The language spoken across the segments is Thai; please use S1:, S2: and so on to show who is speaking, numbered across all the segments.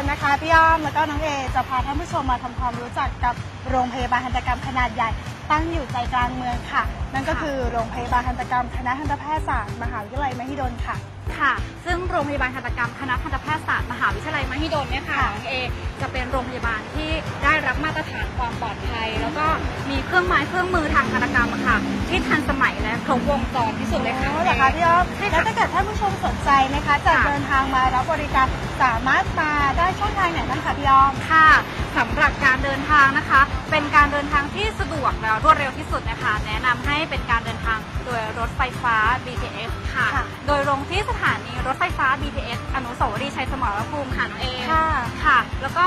S1: นนะคะพี่อ้อมแล้วก็น้องเอจะพาท่านผู้ชมมาทำความรู้จักกับโรงพยาบาลทันตกรรมขนาดใหญ่ ตั้งอยู่ใจกลางเมืองค่ะ นั่นก็คือโรงพยาบาลทันตกรรมคณะทันตแพทยศาสตร์มหาวิทยาลัยมหิดลค่ะ
S2: ค่ะ ซึ่งโรงพยาบาลทันตกรรมคณะทันตแพทยศาสตร์มหาวิทยาลัยมหิดลเนี่ยค่ะ
S1: ค่ะ
S2: น้องเอจะเป็นโรงพยาบาลที่ได้รับมาตรฐานความปลอดภัย แล้วก็มีเครื่องไม้เครื่องมือทางทันตกรรมอะค่ะ ที่ทันสมัยและ ครบวงจรที่สุดเลยค่ะ
S1: อ๋อเหรอคะพี่อ้อม
S2: ใช่
S1: แล้ว
S2: ค่ะ
S1: ถ้าเกิดท่านผู้ชมสนใจนะคะจะ
S2: ค่ะ
S1: เดินทางมารับบริการสามารถมาได้ช่องทางไหนบ้างคะพี่อ้อม
S2: ค่ะสำหรับการเดินทางนะคะ เป็นการเดินทางที่สะดวกและรวดเร็วที่สุดนะคะ แนะนำให้เป็นการเดินทางโดยรถไฟฟ้า BTS ค่ะ
S1: ค่ะ
S2: โดยลงที่สถานีรถไฟฟ้า BTS อนุสาวรีย์ชัยสมรภูมิค่ะน้องเอ
S1: ค่ะ
S2: ค่ะ แล้วก็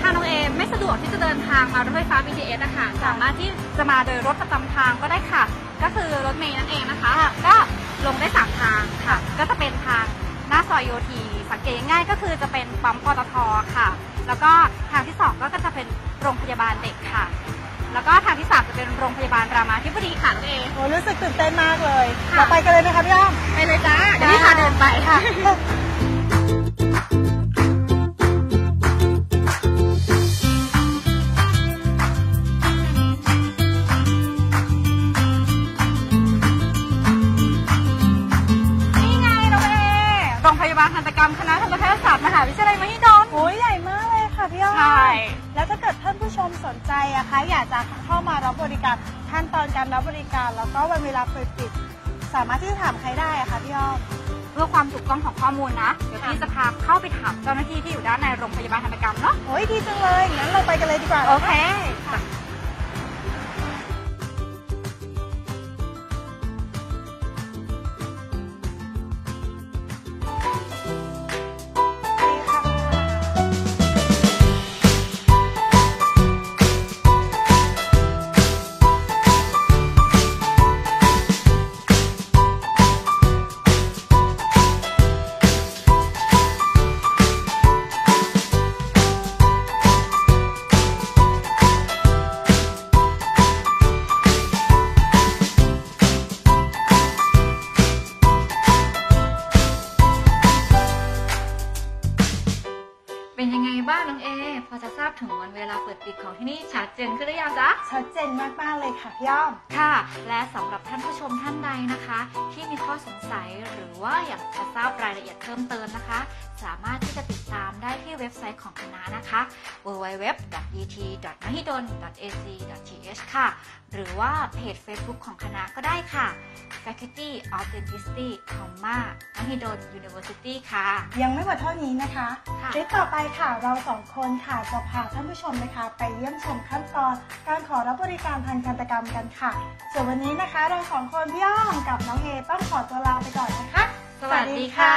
S2: ถ้าน้องเอไม่สะดวกที่จะเดินทางมารถไฟฟ้า BTS นะคะสามารถที่จะมาโดยรถประจำทางก็ได้ค่ะ ก็คือรถเมย์นั่นเองนะคะ
S1: ค่ะ
S2: ก็ลงได้สามทางค่ะ ก็จะเป็นทางหน้าซอยโยธีสังเกตง่ายๆก็คือจะเป็นปั๊มปตทค่ะ แล้วก็ทางที่สองก็จะเป็นโรงพยาบาลเด็กค่ะ แล้วก็ทางที่สามจะเป็นโรงพยาบาลรามาธิบดีค่ะน้องเอ
S1: โอ้รู้สึกตื่นเต้นมากเลย
S2: ค่ะ
S1: เราไปกันเลยไหมคะพี่อ้อม
S2: ไปเลยจ้าเดี๋ยวพี่พาเดินไป
S1: ค่ะ
S2: รงพยาบาลทันตกรรมคณะทันตแพทยศาสตร์มหาวิทยาลัยมหิดล
S1: โอ้ยใหญ่มากเลยค่ะพี่อ้อม
S2: ใช่
S1: แล้วถ้าเกิดท่านผู้ชมสนใจอะคะ อยากจะเข้ามารับบริการขั้นตอนการรับบริการแล้วก็วันเวลาเปิดปิด สามารถที่จะถามใครได้อะคะพี่อ้อม
S2: เพื่อความถูกต้องของข้อมูลนะ เดี๋ยวพี่จะพาเข้าไปถามเจ้าหน้าที่ที่อยู่ด้านในโรงพยาบาลทันตกรรมเนาะ
S1: โอ้ยดีจังเลย งั้นเราไปกันเลยดีกว่า
S2: โอเค เป็นยังไงบ้างน้องเอ พอจะทราบถึงวันเวลาเปิดปิดของที่นี่ชัดเจนขึ้นหรือยังจ๊ะ
S1: ชัดเจนมากๆเลยค่ะพี่อ้อม
S2: ค่ะ และสำหรับท่านผู้ชมท่านใดนะคะ ที่มีข้อสงสัยหรือว่าอยากจะทราบรายละเอียดเพิ่มเติมนะคะ สามารถที่จะติดตามได้ที่ เว็บไซต์ของคณะนะคะ www.dt.mahidol.ac.th ค่ะ หรือว่าเพจ Facebook ของคณะก็ได้ค่ะ Faculty of Dentistry Comma Mahidol University ค่ะ
S1: ยังไม่หมดเท่านี้นะคะ
S2: ค่ะ
S1: คลิปต่อไปค่ะเราสองคนค่ะจะพาท่านผู้ชมนะคะ ไปเยี่ยมชมขั้นตอนการขอรับบริการทางการตกรรมกันค่ะ ส่วนวันนี้นะคะเราสองคนพี่อ้อมกับน้องเอต้องขอตัวลาไปก่อนนะคะ
S2: สวัสดีค่ะ